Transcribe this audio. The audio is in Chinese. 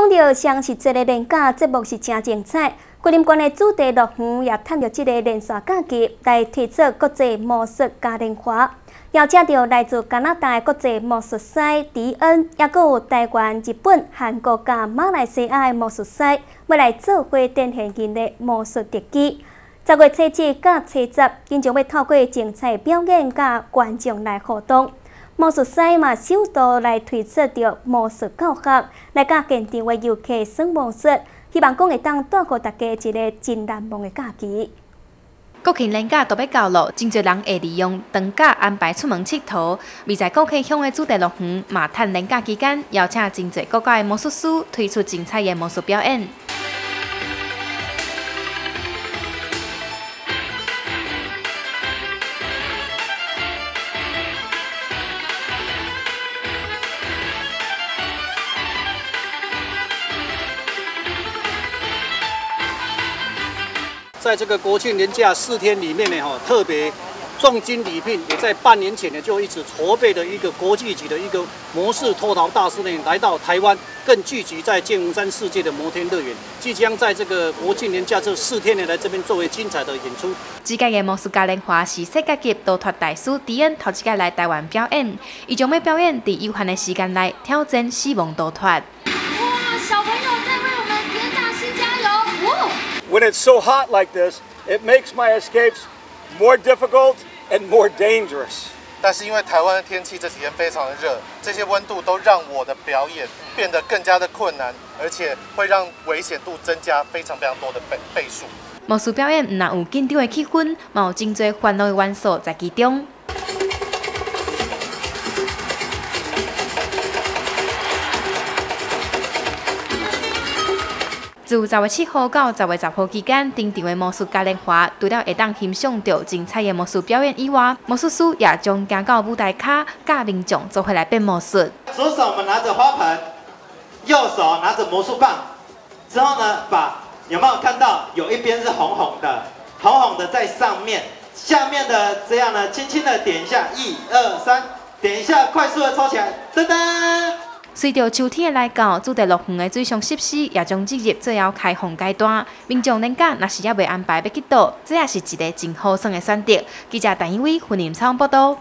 讲到双十节的年假节目是真精彩，桂林县的主题乐园也趁着这个连续假期来推出国际魔术嘉年华，邀请到来自加拿大的国际魔术师迪恩，也阁有台湾、日本、韩国加马来西亚的魔术师，要来做会展现因的魔术特技。十月初七甲初十，经常要透过精彩表演甲观众来互动。魔术师嘛，首度来推出着魔术教学，来甲现场的游客耍魔术，希望讲会当带给大家一个真难忘的假期。国庆年假都要到了，真侪人会利用长假安排出门佚佗。未在国庆乡的主题乐园，马探年假期间，邀请真侪国家的魔术师推出精彩的魔术表演。在这个国庆年假四天里面呢，哈，特别重金礼聘，也在半年前呢就一直筹备的一个国际级的一个模式脱逃大师呢，来到台湾，更聚集在剑湖山世界的摩天乐园，即将在这个国庆年假这四天呢，来这边作为精彩的演出。这届的魔术嘉年华是世界级多托大师迪恩头一届来台湾表演，伊将要表演在有限的时间内挑战死亡多托。！When it's so hot like this, it makes my escapes more difficult and more dangerous. 但是因为台湾的天气这几天非常的热，这些温度都让我的表演变得更加的困难，而且会让危险度增加非常非常多的倍倍数。魔术表演唔但有紧张的气氛，嘛有真多欢乐的元素在其中。自十月七号到十月十号期间，登场的魔术嘉年华，除了会当欣赏到精彩的魔术表演以外，魔术师也将行到舞台卡，教民众做回来变魔术。左手我们拿着花盆，右手拿着魔术棒，之后呢，把有没有看到有一边是红红的，红红的在上面，下面的这样呢，轻轻的点一下，一二三，点一下，快速的抽起来，噔噔。随着秋天的来到，主题乐园的水上设施也将进入最后开放阶段。民众年假若是还未安排要去倒，这也是一个真好耍的选择。记者陈一伟、胡林昌报道。